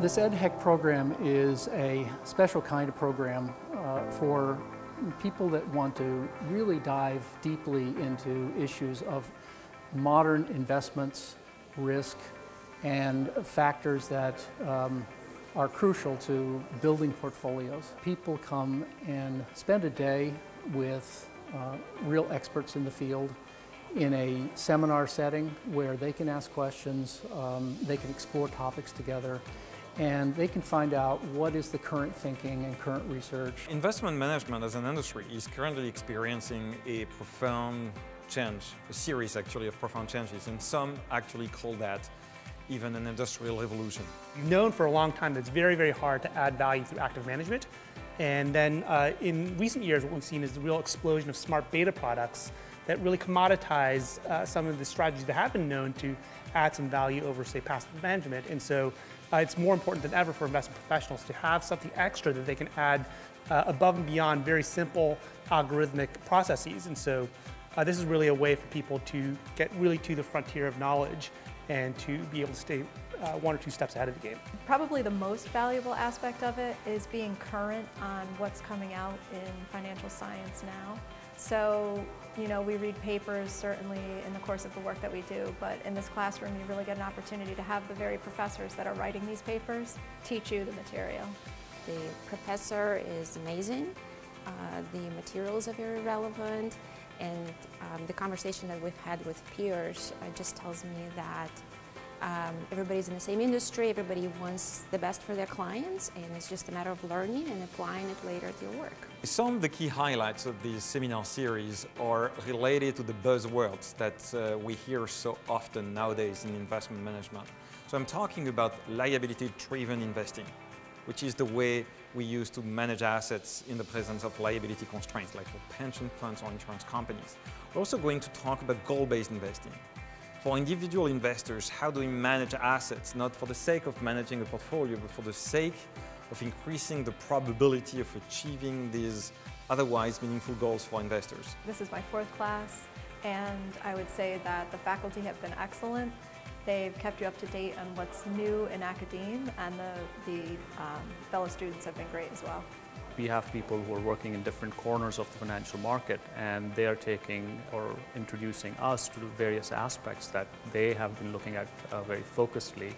This EDHEC program is a special kind of program uh, for people that want to really dive deeply into issues of modern investments, risk, and factors that um, are crucial to building portfolios. People come and spend a day with uh, real experts in the field in a seminar setting where they can ask questions, um, they can explore topics together, and they can find out what is the current thinking and current research. Investment management as an industry is currently experiencing a profound change, a series actually of profound changes, and some actually call that even an industrial revolution. We've known for a long time that it's very, very hard to add value through active management. And then uh, in recent years, what we've seen is the real explosion of smart beta products that really commoditize uh, some of the strategies that have been known to add some value over, say, passive management. And so uh, it's more important than ever for investment professionals to have something extra that they can add uh, above and beyond very simple algorithmic processes. And so uh, this is really a way for people to get really to the frontier of knowledge and to be able to stay uh, one or two steps ahead of the game. Probably the most valuable aspect of it is being current on what's coming out in financial science now. So, you know, we read papers certainly in the course of the work that we do, but in this classroom you really get an opportunity to have the very professors that are writing these papers teach you the material. The professor is amazing, uh, the materials are very relevant, and um, the conversation that we've had with peers uh, just tells me that um, everybody's in the same industry, everybody wants the best for their clients, and it's just a matter of learning and applying it later to your work. Some of the key highlights of this seminar series are related to the buzzwords that uh, we hear so often nowadays in investment management. So I'm talking about liability-driven investing, which is the way we use to manage assets in the presence of liability constraints, like for pension funds or insurance companies. We're also going to talk about goal-based investing, for individual investors, how do we manage assets, not for the sake of managing a portfolio, but for the sake of increasing the probability of achieving these otherwise meaningful goals for investors? This is my fourth class, and I would say that the faculty have been excellent. They've kept you up to date on what's new in academia, and the, the um, fellow students have been great as well. We have people who are working in different corners of the financial market and they are taking or introducing us to various aspects that they have been looking at uh, very focusedly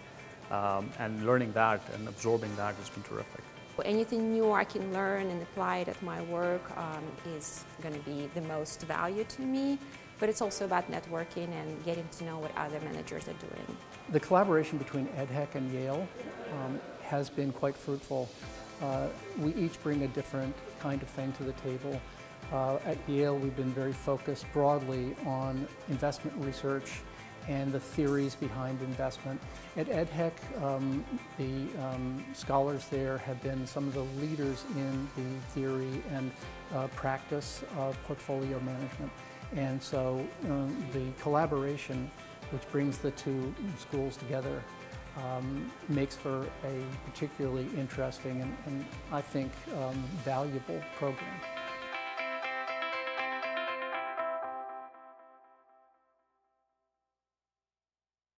um, and learning that and absorbing that has been terrific. Anything new I can learn and apply it at my work um, is going to be the most value to me, but it's also about networking and getting to know what other managers are doing. The collaboration between EDHEC and Yale um, has been quite fruitful. Uh, we each bring a different kind of thing to the table. Uh, at Yale, we've been very focused broadly on investment research and the theories behind investment. At EDHEC, um, the um, scholars there have been some of the leaders in the theory and uh, practice of portfolio management. And so um, the collaboration, which brings the two schools together, um, makes for a particularly interesting and, and I think, um, valuable program.